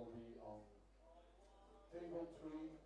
will be on table three,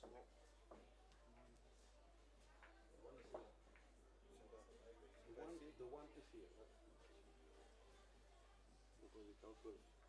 the one, the one is? Because it comes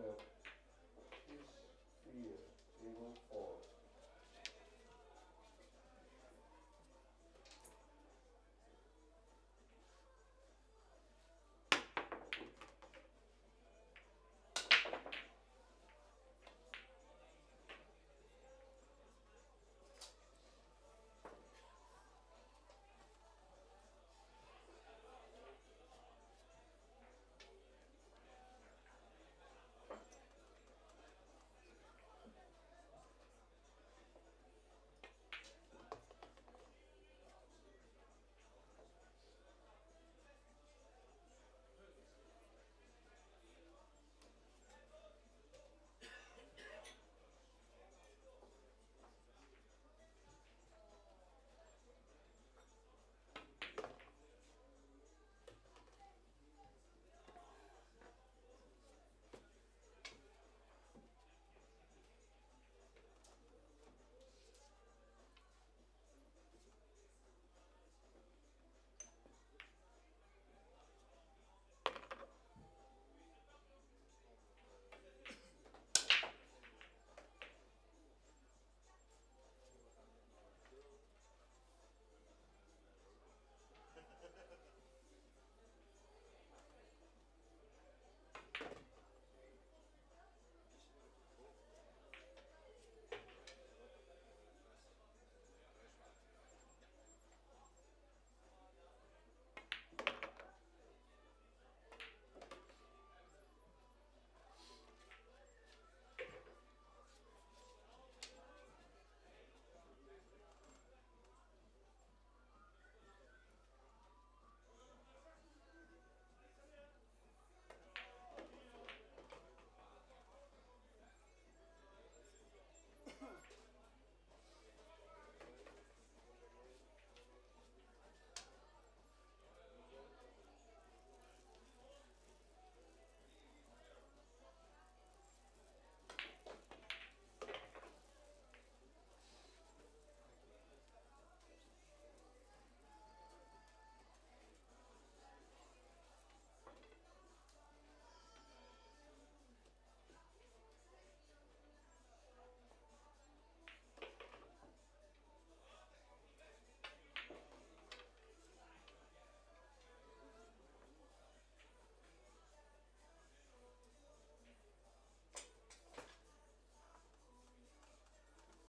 first. against Fear,